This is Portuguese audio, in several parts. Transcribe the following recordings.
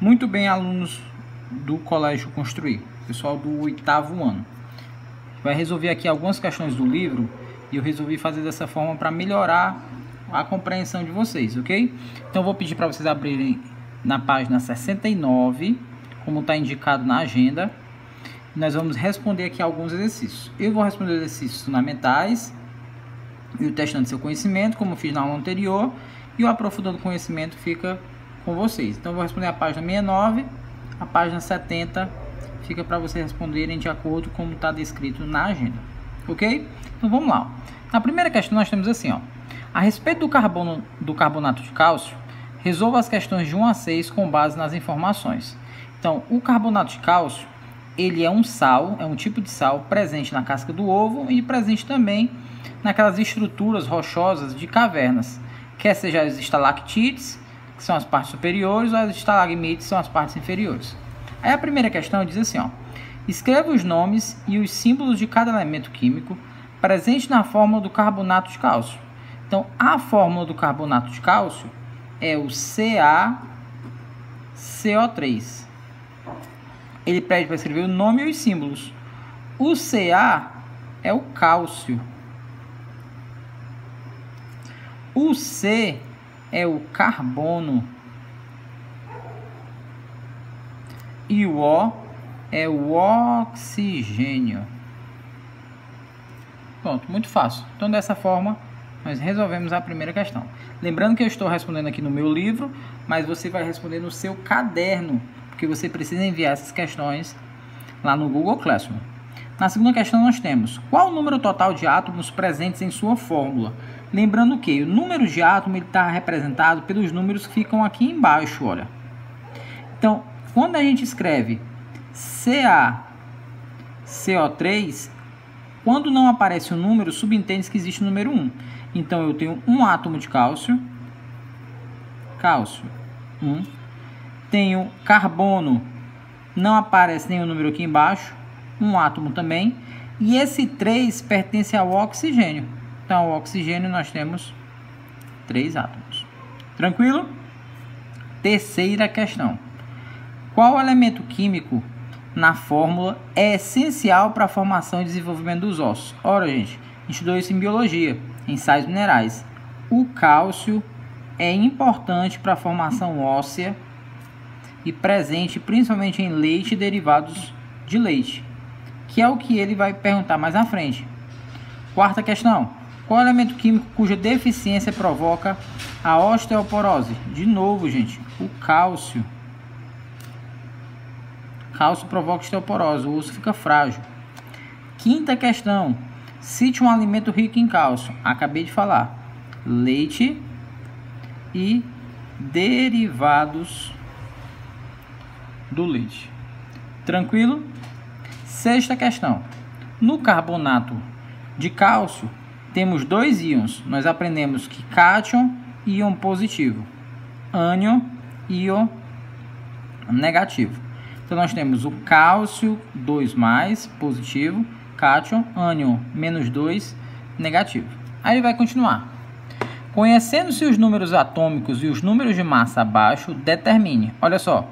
Muito bem, alunos do Colégio Construir, pessoal do oitavo ano. Vai resolver aqui algumas questões do livro e eu resolvi fazer dessa forma para melhorar a compreensão de vocês, ok? Então, vou pedir para vocês abrirem na página 69, como está indicado na agenda. Nós vamos responder aqui alguns exercícios. Eu vou responder exercícios fundamentais e o testando seu conhecimento, como fiz na aula anterior, e o aprofundando conhecimento fica com vocês. Então, vou responder a página 69, a página 70 fica para vocês responderem de acordo com como está descrito na agenda, ok? Então, vamos lá. Na primeira questão, nós temos assim, ó. A respeito do, carbono, do carbonato de cálcio, resolva as questões de 1 a 6 com base nas informações. Então, o carbonato de cálcio, ele é um sal, é um tipo de sal presente na casca do ovo e presente também naquelas estruturas rochosas de cavernas, quer seja as estalactites, que são as partes superiores, ou as estalagmites, são as partes inferiores. Aí a primeira questão diz assim, ó, escreva os nomes e os símbolos de cada elemento químico presente na fórmula do carbonato de cálcio. Então, a fórmula do carbonato de cálcio é o CaCO3. Ele pede para escrever o nome e os símbolos. O Ca é o cálcio. O C é o carbono. E o O é o oxigênio. Pronto, muito fácil. Então, dessa forma, nós resolvemos a primeira questão. Lembrando que eu estou respondendo aqui no meu livro, mas você vai responder no seu caderno, porque você precisa enviar essas questões lá no Google Classroom. Na segunda questão, nós temos qual o número total de átomos presentes em sua fórmula? Lembrando que o número de átomo está representado pelos números que ficam aqui embaixo, olha. Então, quando a gente escreve CaCO3, quando não aparece o um número, subentende que existe o número 1. Então, eu tenho um átomo de cálcio, cálcio 1. Tenho carbono, não aparece nenhum número aqui embaixo, um átomo também. E esse 3 pertence ao oxigênio. Então, o oxigênio nós temos três átomos. Tranquilo? Terceira questão. Qual elemento químico na fórmula é essencial para a formação e desenvolvimento dos ossos? Ora, gente, a gente estudou isso em biologia, em sais minerais. O cálcio é importante para a formação óssea e presente principalmente em leite e derivados de leite, que é o que ele vai perguntar mais à frente. Quarta questão. Qual elemento químico cuja deficiência provoca a osteoporose? De novo, gente, o cálcio. Cálcio provoca osteoporose, o osso fica frágil. Quinta questão. Cite um alimento rico em cálcio. Acabei de falar. Leite e derivados do leite. Tranquilo? Sexta questão. No carbonato de cálcio, temos dois íons. Nós aprendemos que cátion, íon positivo, ânion, íon negativo. Então nós temos o cálcio 2 mais positivo, cátion, ânion menos 2 negativo. Aí ele vai continuar. Conhecendo-se os números atômicos e os números de massa abaixo, determine. Olha só.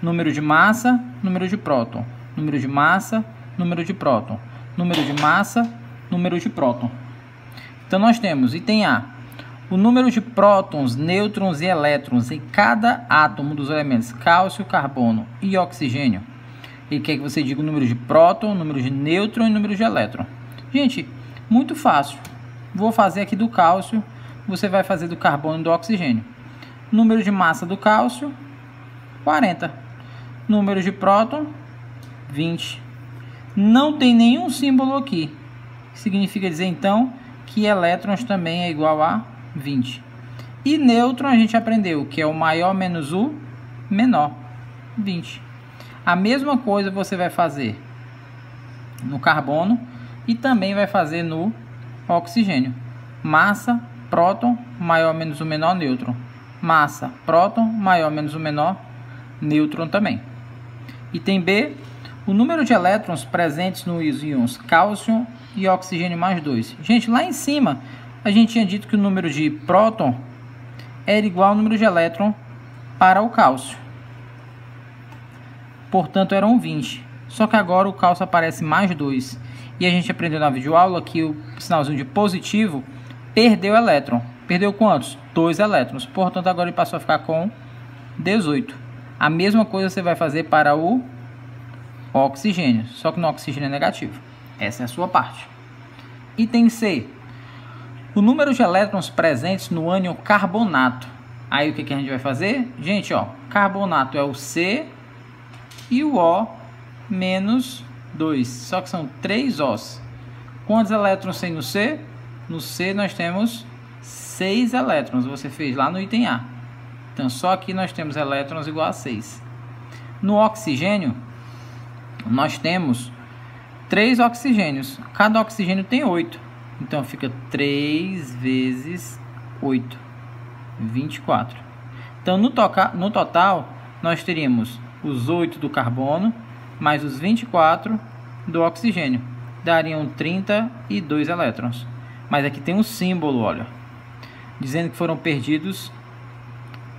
Número de massa, número de próton. Número de massa, número de próton. Número de massa, número de próton. Então nós temos item A, o número de prótons, nêutrons e elétrons em cada átomo dos elementos cálcio, carbono e oxigênio. Ele quer que você diga o número de próton, número de nêutron e número de elétron. Gente, muito fácil. Vou fazer aqui do cálcio, você vai fazer do carbono e do oxigênio. Número de massa do cálcio, 40. Número de próton, 20. Não tem nenhum símbolo aqui. Significa dizer então que elétrons também é igual a 20. E nêutron a gente aprendeu que é o maior menos o menor, 20. A mesma coisa você vai fazer no carbono e também vai fazer no oxigênio. Massa, próton, maior menos o menor, nêutron. Massa, próton, maior menos o menor, nêutron também. Item B, o número de elétrons presentes nos íons cálcio e oxigênio mais 2. Gente, lá em cima a gente tinha dito que o número de próton era igual ao número de elétron para o cálcio. portanto eram 20. Só que agora o cálcio aparece mais 2. E a gente aprendeu na videoaula que o sinalzinho de positivo perdeu elétron. Perdeu quantos? 2 elétrons. Portanto, agora ele passou a ficar com 18. A mesma coisa você vai fazer para o oxigênio, só que no oxigênio é negativo. Essa é a sua parte. Item C. O número de elétrons presentes no ânion carbonato. Aí o que, que a gente vai fazer? Gente, ó, carbonato é o C e o O menos 2. Só que são 3 Os. Quantos elétrons tem no C? No C nós temos 6 elétrons. Você fez lá no item A. Então, só aqui nós temos elétrons igual a 6. No oxigênio, nós temos 3 oxigênios. Cada oxigênio tem 8. Então, fica 3 vezes 8. 24. Então, no, toca, no total, nós teríamos os 8 do carbono, mais os 24 do oxigênio. Dariam 32 elétrons. Mas aqui tem um símbolo, olha. Dizendo que foram perdidos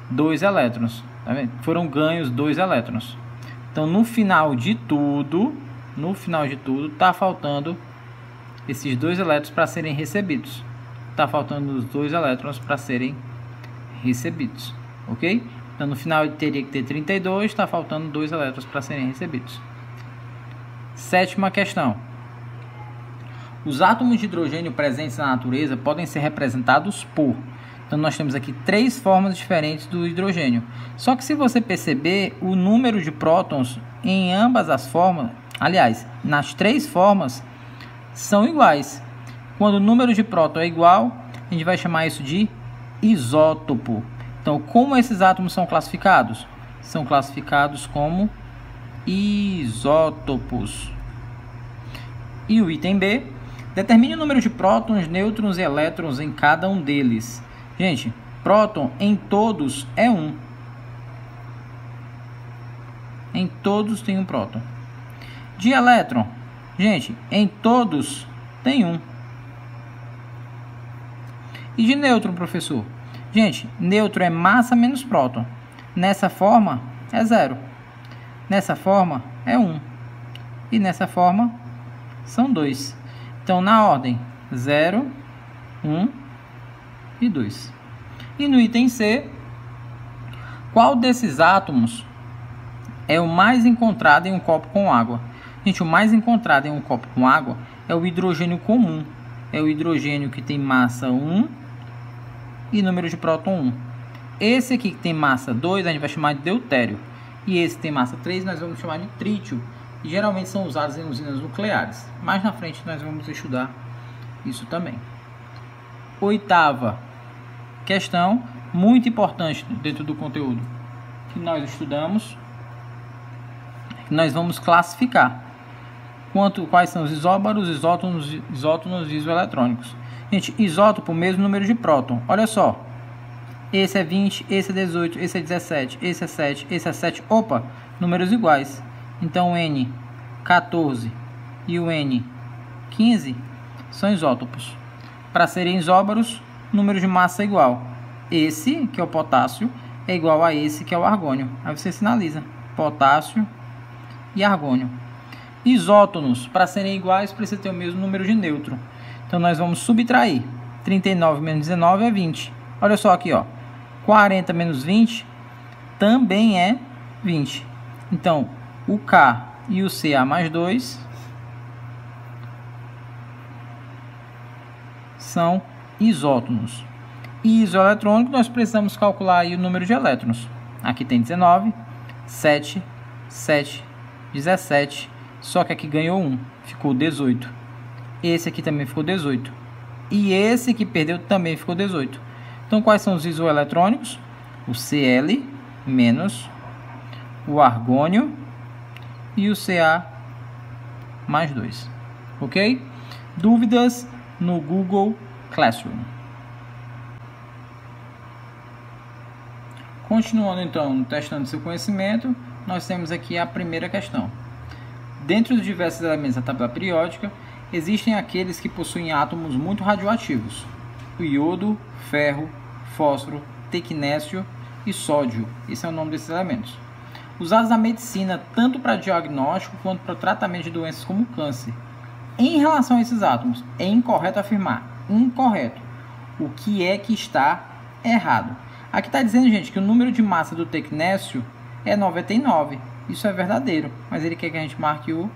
dois elétrons. Tá Foram ganhos dois elétrons. Então, no final de tudo, no final de tudo, tá faltando esses dois elétrons para serem recebidos. Tá faltando os dois elétrons para serem recebidos, ok? Então, no final teria que ter 32, está faltando dois elétrons para serem recebidos. Sétima questão. Os átomos de hidrogênio presentes na natureza podem ser representados por então nós temos aqui três formas diferentes do hidrogênio. Só que se você perceber, o número de prótons em ambas as formas, aliás, nas três formas, são iguais. Quando o número de próton é igual, a gente vai chamar isso de isótopo. Então, como esses átomos são classificados? São classificados como isótopos. E o item B, determine o número de prótons, nêutrons e elétrons em cada um deles. Gente, próton em todos é um. Em todos tem um próton. De elétron, gente, em todos tem um. E de nêutron, professor? Gente, nêutron é massa menos próton. Nessa forma é zero. Nessa forma é um. E nessa forma são dois. Então, na ordem 0, 1, um, e 2. E no item C, qual desses átomos é o mais encontrado em um copo com água? Gente, o mais encontrado em um copo com água é o hidrogênio comum. É o hidrogênio que tem massa 1 e número de próton 1. Esse aqui que tem massa 2, a gente vai chamar de deutério. E esse que tem massa 3, nós vamos chamar de trítio. E geralmente são usados em usinas nucleares. Mais na frente nós vamos estudar isso também. Oitava questão muito importante dentro do conteúdo que nós estudamos, que nós vamos classificar. Quanto, quais são os isóbaros, isótonos, isótonos e isoeletrônicos. Gente, isótopo, mesmo número de próton. Olha só. Esse é 20, esse é 18, esse é 17, esse é 7, esse é 7. Opa, números iguais. Então o N 14 e o N 15 são isótopos. Para serem isóbaros, número de massa é igual. Esse, que é o potássio, é igual a esse, que é o argônio. Aí você sinaliza potássio e argônio. Isótonos, para serem iguais, precisa ter o mesmo número de nêutron. Então, nós vamos subtrair. 39 menos 19 é 20. Olha só aqui, ó. 40 menos 20 também é 20. Então, o K e o Ca mais 2 são isótonos. E isoeletrônico, nós precisamos calcular aí o número de elétrons. Aqui tem 19, 7, 7, 17, só que aqui ganhou 1, ficou 18. Esse aqui também ficou 18. E esse que perdeu também ficou 18. Então, quais são os isoeletrônicos? O Cl menos o argônio e o Ca mais 2. Ok? Dúvidas no Google Classroom. Continuando então, testando seu conhecimento, nós temos aqui a primeira questão. Dentre os diversos elementos da tabela periódica, existem aqueles que possuem átomos muito radioativos: o iodo, ferro, fósforo, tecnésio e sódio. Esse é o nome desses elementos. usados na medicina tanto para diagnóstico quanto para tratamento de doenças como câncer. Em relação a esses átomos, é incorreto afirmar. Incorreto. O que é que está errado? Aqui está dizendo, gente, que o número de massa do tecnécio é 99. Isso é verdadeiro, mas ele quer que a gente marque o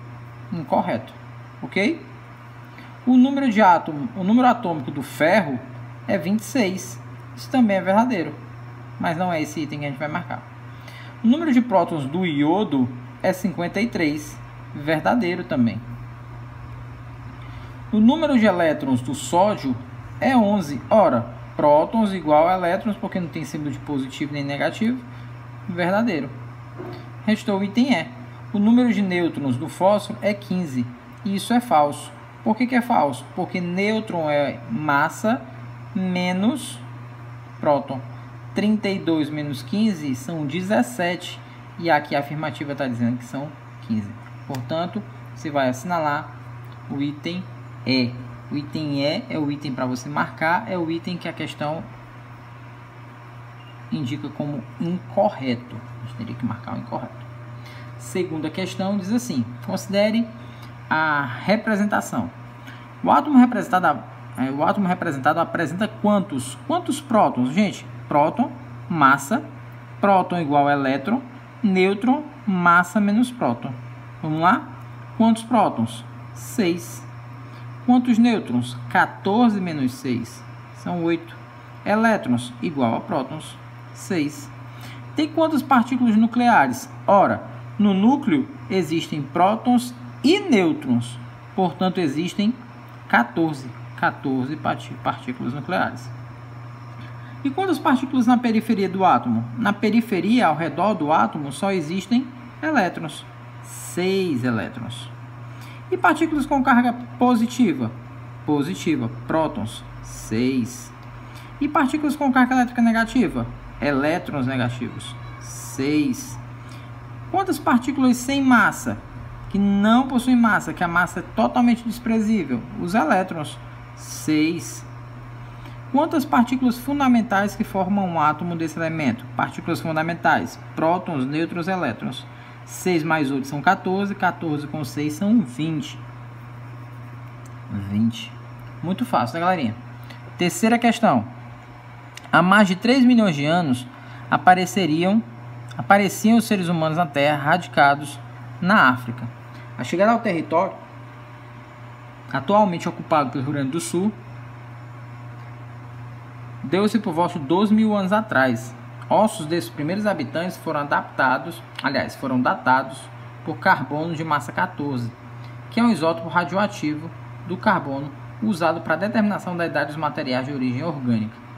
incorreto, ok? O número de átomo, o número atômico do ferro é 26. Isso também é verdadeiro, mas não é esse item que a gente vai marcar. O número de prótons do iodo é 53, verdadeiro também. O número de elétrons do sódio é 11. Ora, prótons igual a elétrons, porque não tem símbolo de positivo nem negativo, verdadeiro. Restou o item E. O número de nêutrons do fósforo é 15. E isso é falso. Por que, que é falso? Porque nêutron é massa menos próton. 32 menos 15 são 17. E aqui a afirmativa está dizendo que são 15. Portanto, você vai assinalar o item E. O item E é o item para você marcar, é o item que a questão indica como incorreto. A gente teria que marcar o incorreto. Segunda questão diz assim: considere a representação. O átomo representado, é, o átomo representado apresenta quantos? Quantos prótons? Gente, próton, massa, próton igual a elétron, nêutron, massa menos próton. Vamos lá? Quantos prótons? 6. Quantos nêutrons? 14 menos 6. São 8. Elétrons igual a prótons. 6. Tem quantas partículas nucleares? Ora, no núcleo existem prótons e nêutrons. Portanto, existem 14. 14 partículas nucleares. E quantas partículas na periferia do átomo? Na periferia, ao redor do átomo, só existem elétrons. 6 elétrons. E partículas com carga positiva? Positiva, prótons, 6. E partículas com carga elétrica negativa? Elétrons negativos. 6. Quantas partículas sem massa, que não possuem massa, que a massa é totalmente desprezível? Os elétrons. 6. Quantas partículas fundamentais que formam um átomo desse elemento? Partículas fundamentais: prótons, nêutrons, elétrons. 6 mais 8 são 14, 14 com 6 são 20. 20. Muito fácil, né, galerinha? Terceira questão há mais de 3 milhões de anos apareceriam apareciam os seres humanos na Terra radicados na África. A chegada ao território atualmente ocupado pelo Rio Grande do Sul deu-se por volta de 12 mil anos atrás. Ossos desses primeiros habitantes foram adaptados, aliás, foram datados por carbono de massa 14, que é um isótopo radioativo do carbono usado para a determinação da idade dos materiais de origem orgânica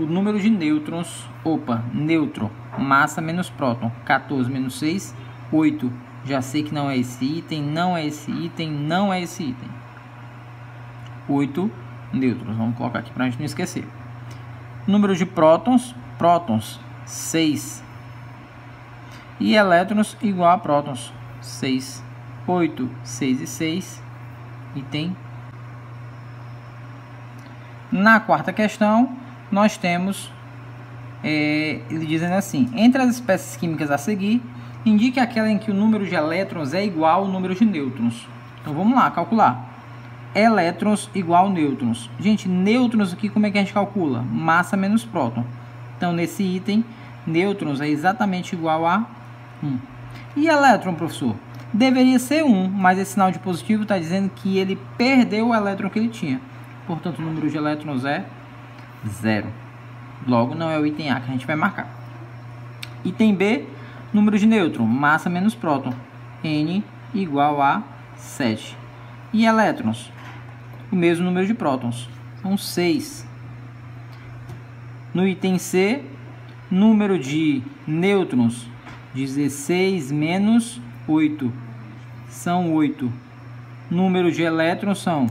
o número de nêutrons, opa, neutro, massa menos próton, 14 menos 6, 8. Já sei que não é esse item, não é esse item, não é esse item. 8 nêutrons, vamos colocar aqui para a gente não esquecer. Número de prótons, prótons, 6. E elétrons igual a prótons, 6. 8, 6 e 6, item. Na quarta questão, nós temos é, ele dizendo assim: entre as espécies químicas a seguir, indique aquela em que o número de elétrons é igual ao número de nêutrons. Então vamos lá, calcular. Elétrons igual a nêutrons. Gente, nêutrons aqui como é que a gente calcula? Massa menos próton. Então nesse item, nêutrons é exatamente igual a 1. E elétron, professor? Deveria ser 1, mas esse sinal de positivo está dizendo que ele perdeu o elétron que ele tinha. Portanto, o número de elétrons é zero. Logo, não é o item A que a gente vai marcar. Item B, número de nêutron, massa menos próton, N igual a 7. E elétrons, o mesmo número de prótons, são 6. No item C, número de nêutrons, 16 menos 8, são 8. Número de elétrons são,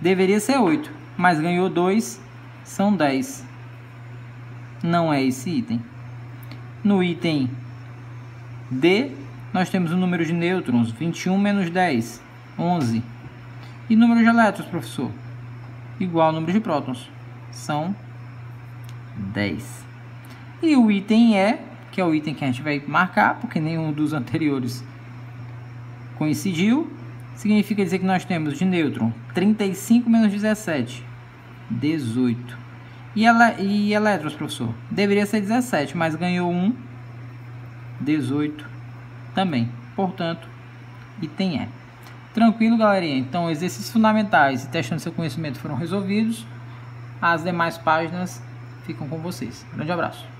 deveria ser 8, mas ganhou 2, são 10. Não é esse item. No item D, nós temos o número de nêutrons, 21 menos 10, 11. E número de elétrons, professor? Igual ao número de prótons, são 10. E o item E, que é o item que a gente vai marcar, porque nenhum dos anteriores coincidiu. Significa dizer que nós temos de nêutron 35 menos 17, 18. E, ele, e elétrons, professor? Deveria ser 17, mas ganhou 1, 18 também. Portanto, item E. Tranquilo, galerinha? Então, exercícios fundamentais e testando seu conhecimento foram resolvidos. As demais páginas ficam com vocês. Grande abraço.